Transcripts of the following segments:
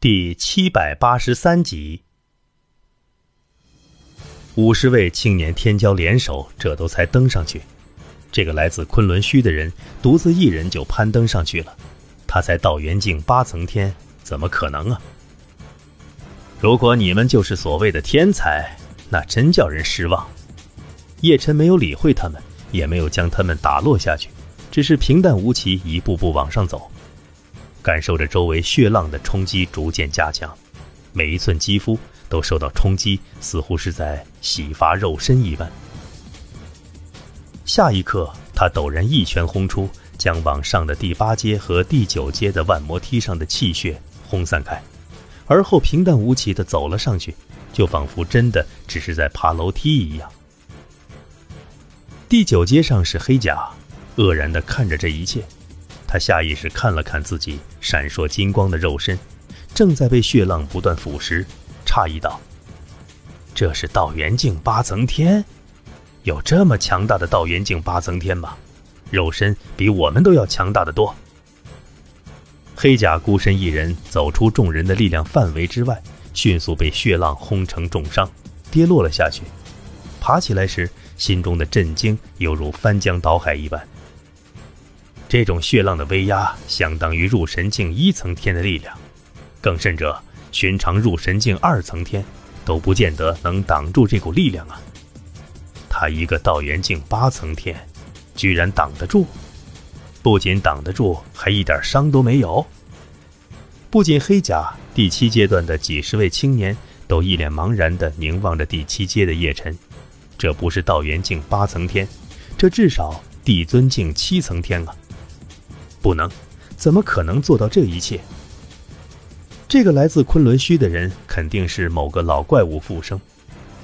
第七百八十三集，五十位青年天骄联手，这都才登上去。这个来自昆仑虚的人独自一人就攀登上去了。他才道元境八层天，怎么可能啊？如果你们就是所谓的天才，那真叫人失望。叶辰没有理会他们，也没有将他们打落下去，只是平淡无奇，一步步往上走。感受着周围血浪的冲击逐渐加强，每一寸肌肤都受到冲击，似乎是在洗发肉身一般。下一刻，他陡然一拳轰出，将往上的第八阶和第九阶的万魔梯上的气血轰散开，而后平淡无奇地走了上去，就仿佛真的只是在爬楼梯一样。第九阶上是黑甲，愕然地看着这一切。他下意识看了看自己闪烁金光的肉身，正在被血浪不断腐蚀，诧异道：“这是道元境八层天，有这么强大的道元境八层天吗？肉身比我们都要强大的多。”黑甲孤身一人走出众人的力量范围之外，迅速被血浪轰成重伤，跌落了下去。爬起来时，心中的震惊犹如翻江倒海一般。这种血浪的威压相当于入神境一层天的力量，更甚者，寻常入神境二层天都不见得能挡住这股力量啊！他一个道元境八层天，居然挡得住，不仅挡得住，还一点伤都没有。不仅黑甲第七阶段的几十位青年都一脸茫然地凝望着第七阶的叶辰，这不是道元境八层天，这至少帝尊境七层天啊！不能，怎么可能做到这一切？这个来自昆仑虚的人肯定是某个老怪物附生，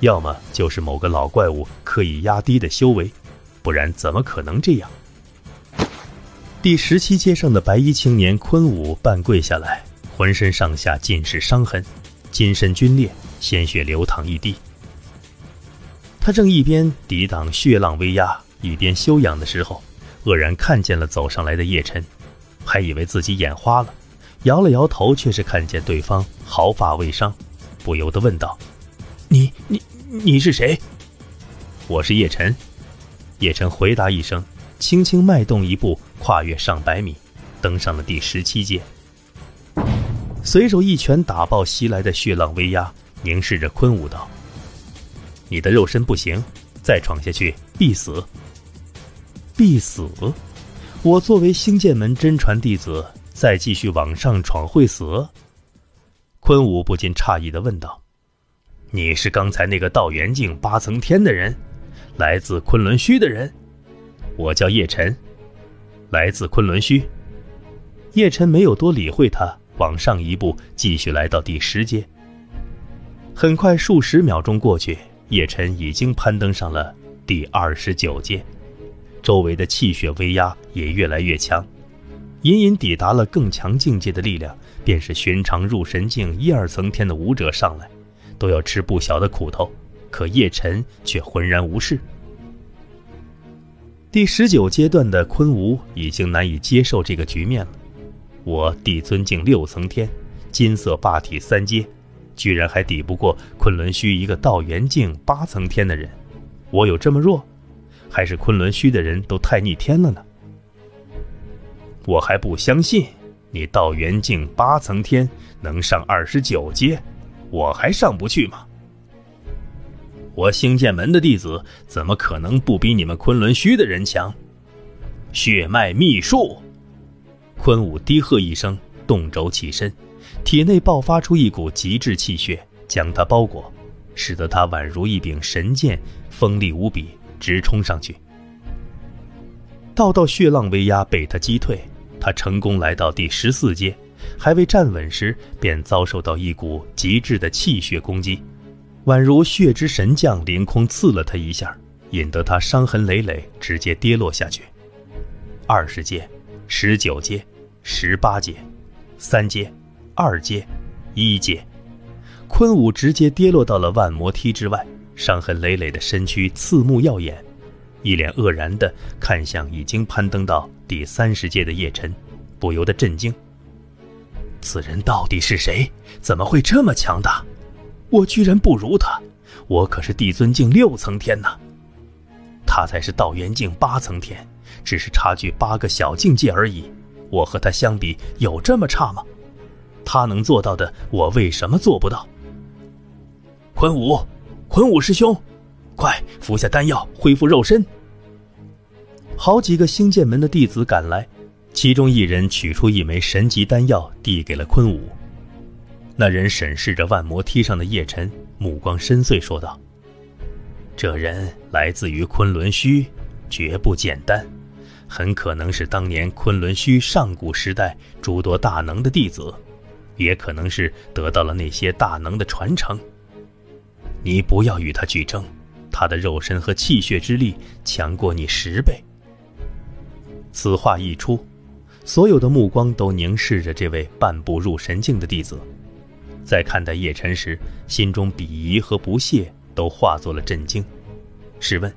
要么就是某个老怪物刻意压低的修为，不然怎么可能这样？第十七阶上的白衣青年昆武半跪下来，浑身上下尽是伤痕，金身皲裂，鲜血流淌一地。他正一边抵挡血浪威压，一边休养的时候。愕然看见了走上来的叶晨，还以为自己眼花了，摇了摇头，却是看见对方毫发未伤，不由得问道：“你、你、你是谁？”“我是叶晨。”叶晨回答一声，轻轻迈动一步，跨越上百米，登上了第十七阶，随手一拳打爆袭来的血浪威压，凝视着昆武道：“你的肉身不行，再闯下去必死。”必死！我作为星剑门真传弟子，再继续往上闯会死。昆武不禁诧异的问道：“你是刚才那个道元境八层天的人，来自昆仑虚的人？我叫叶晨，来自昆仑虚。”叶晨没有多理会他，往上一步，继续来到第十阶。很快，数十秒钟过去，叶晨已经攀登上了第二十九阶。周围的气血威压也越来越强，隐隐抵达了更强境界的力量，便是寻常入神境一二层天的武者上来，都要吃不小的苦头。可叶晨却浑然无事。第十九阶段的昆吾已经难以接受这个局面了。我帝尊境六层天，金色霸体三阶，居然还抵不过昆仑虚一个道元境八层天的人，我有这么弱？还是昆仑虚的人都太逆天了呢？我还不相信你道元境八层天能上二十九阶，我还上不去吗？我星剑门的弟子怎么可能不比你们昆仑虚的人强？血脉秘术！昆武低喝一声，动轴起身，体内爆发出一股极致气血，将他包裹，使得他宛如一柄神剑，锋利无比。直冲上去，道道血浪威压被他击退，他成功来到第十四阶，还未站稳时，便遭受到一股极致的气血攻击，宛如血之神将凌空刺了他一下，引得他伤痕累累，直接跌落下去。二十阶、十九阶、十八阶、三阶、二阶、一阶，昆武直接跌落到了万魔梯之外。伤痕累累的身躯，刺目耀眼，一脸愕然地看向已经攀登到第三十界的叶辰，不由得震惊。此人到底是谁？怎么会这么强大？我居然不如他！我可是帝尊境六层天呐，他才是道元境八层天，只是差距八个小境界而已。我和他相比，有这么差吗？他能做到的，我为什么做不到？坤武，坤武师兄，快服下丹药，恢复肉身。好几个星剑门的弟子赶来，其中一人取出一枚神级丹药，递给了坤武。那人审视着万魔梯上的叶辰，目光深邃，说道：“这人来自于昆仑虚，绝不简单，很可能是当年昆仑虚上古时代诸多大能的弟子，也可能是得到了那些大能的传承。你不要与他去争，他的肉身和气血之力强过你十倍。”此话一出，所有的目光都凝视着这位半步入神境的弟子。在看待叶辰时，心中鄙夷和不屑都化作了震惊。试问，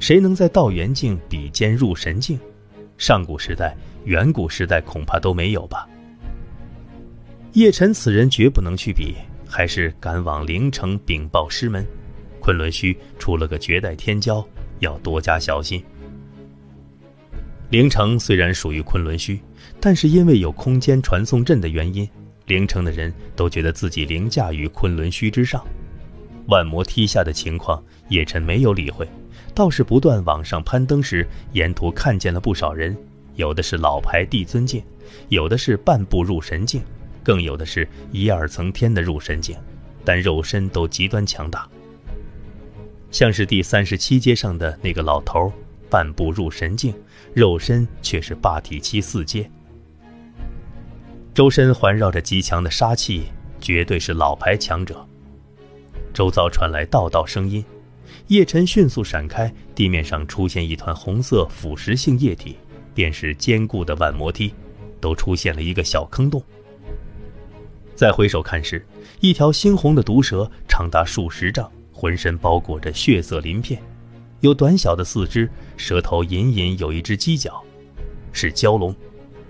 谁能在道元境比肩入神境？上古时代、远古时代恐怕都没有吧？叶辰此人绝不能去比，还是赶往灵城禀报师门。昆仑虚出了个绝代天骄，要多加小心。灵城虽然属于昆仑虚，但是因为有空间传送阵的原因。灵城的人都觉得自己凌驾于昆仑虚之上，万魔梯下的情况，叶辰没有理会，倒是不断往上攀登时，沿途看见了不少人，有的是老牌帝尊境，有的是半步入神境，更有的是一二层天的入神境，但肉身都极端强大。像是第三十七阶上的那个老头，半步入神境，肉身却是霸体期四阶。周身环绕着极强的杀气，绝对是老牌强者。周遭传来道道声音，叶辰迅速闪开，地面上出现一团红色腐蚀性液体，便是坚固的万魔梯，都出现了一个小坑洞。再回首看时，一条猩红的毒蛇，长达数十丈，浑身包裹着血色鳞片，有短小的四肢，蛇头隐隐有一只犄角，是蛟龙。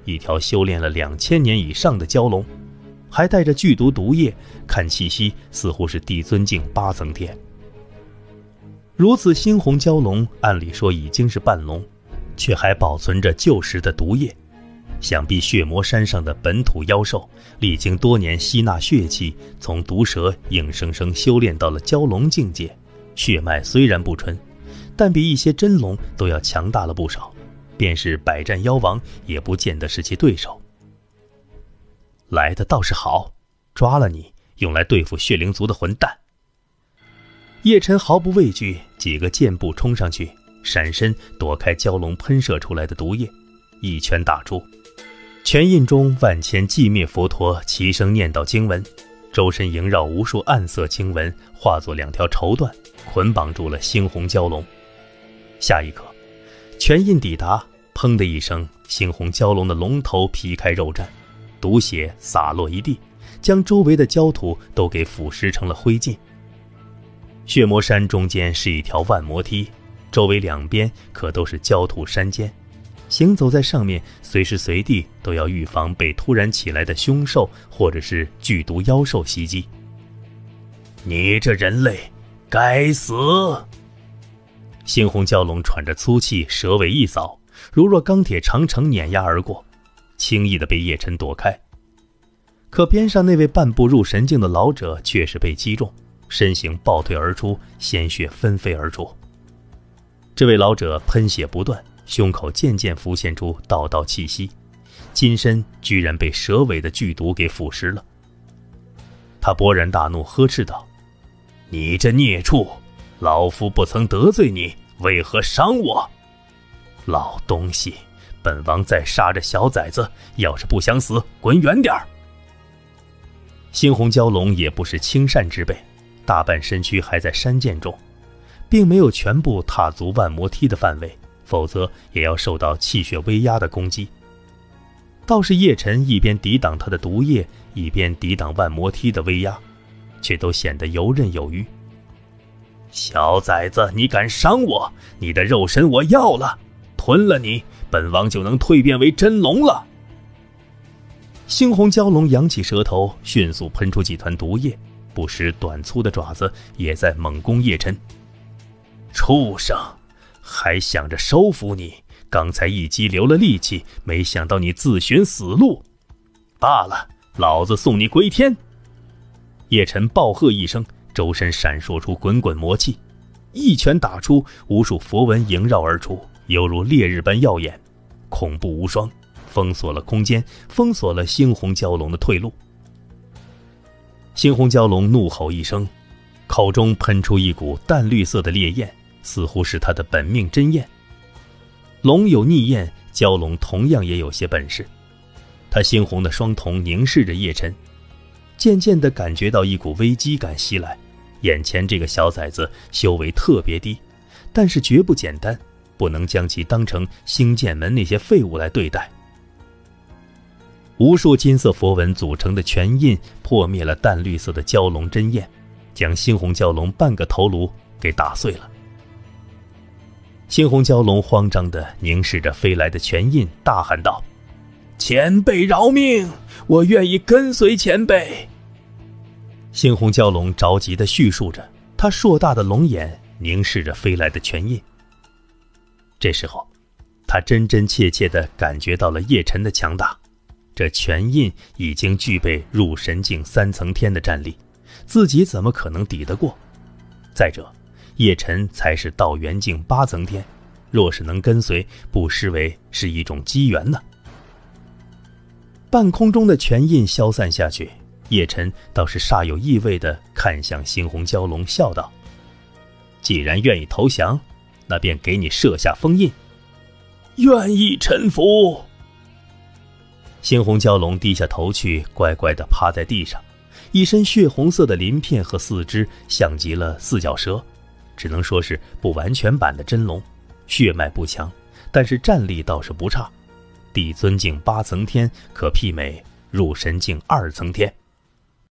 一条修炼了两千年以上的蛟龙，还带着剧毒毒液，看气息似乎是帝尊境八层天。如此猩红蛟龙，按理说已经是半龙，却还保存着旧时的毒液。想必血魔山上的本土妖兽，历经多年吸纳血气，从毒蛇硬生生修炼到了蛟龙境界。血脉虽然不纯，但比一些真龙都要强大了不少。便是百战妖王，也不见得是其对手。来的倒是好，抓了你，用来对付血灵族的混蛋。叶辰毫不畏惧，几个箭步冲上去，闪身躲开蛟龙喷射出来的毒液，一拳打出，拳印中万千寂灭佛陀齐声念叨经文，周身萦绕无数暗色经文，化作两条绸缎，捆绑住了猩红蛟龙。下一刻。拳印抵达，砰的一声，猩红蛟龙的龙头劈开肉绽，毒血洒落一地，将周围的焦土都给腐蚀成了灰烬。血魔山中间是一条万魔梯，周围两边可都是焦土山间，行走在上面，随时随地都要预防被突然起来的凶兽或者是剧毒妖兽袭击。你这人类，该死！猩红蛟龙喘着粗气，蛇尾一扫，如若钢铁长城碾压而过，轻易的被叶辰躲开。可边上那位半步入神境的老者却是被击中，身形暴退而出，鲜血纷飞而出。这位老者喷血不断，胸口渐渐浮现出道道气息，金身居然被蛇尾的剧毒给腐蚀了。他勃然大怒，呵斥道：“你这孽畜！”老夫不曾得罪你，为何伤我？老东西，本王在杀着小崽子，要是不想死，滚远点儿！猩红蛟龙也不是轻善之辈，大半身躯还在山涧中，并没有全部踏足万魔梯的范围，否则也要受到气血威压的攻击。倒是叶辰一边抵挡他的毒液，一边抵挡万魔梯的威压，却都显得游刃有余。小崽子，你敢伤我？你的肉身我要了，吞了你，本王就能蜕变为真龙了。猩红蛟龙扬起舌头，迅速喷出几团毒液，不时短粗的爪子也在猛攻叶辰。畜生，还想着收服你？刚才一击留了力气，没想到你自寻死路。罢了，老子送你归天！叶辰暴喝一声，周身闪烁出滚滚魔气，一拳打出，无数佛纹萦绕而出，犹如烈日般耀眼，恐怖无双。封锁了空间，封锁了猩红蛟龙的退路。猩红蛟龙怒吼一声，口中喷出一股淡绿色的烈焰，似乎是他的本命真焰。龙有逆焰，蛟龙同样也有些本事。他猩红的双瞳凝视着叶辰，渐渐地感觉到一股危机感袭来。眼前这个小崽子修为特别低，但是绝不简单，不能将其当成星剑门那些废物来对待。无数金色佛纹组成的拳印破灭了淡绿色的蛟龙真焰，将猩红蛟龙半个头颅给打碎了。猩红蛟龙慌张地凝视着飞来的拳印，大喊道：“前辈饶命！我愿意跟随前辈。”猩红蛟龙着急地叙述着，他硕大的龙眼凝视着飞来的拳印。这时候，他真真切切地感觉到了叶辰的强大。这拳印已经具备入神境三层天的战力，自己怎么可能抵得过？再者，叶辰才是道元境八层天，若是能跟随，不失为是一种机缘呢。半空中的拳印消散下去，叶辰倒是煞有意味地看向猩红蛟龙，笑道：“既然愿意投降，那便给你设下封印。愿意臣服。”猩红蛟龙低下头去，乖乖地趴在地上，一身血红色的鳞片和四肢像极了四脚蛇，只能说是不完全版的真龙，血脉不强，但是战力倒是不差，帝尊境八层天可媲美入神境二层天。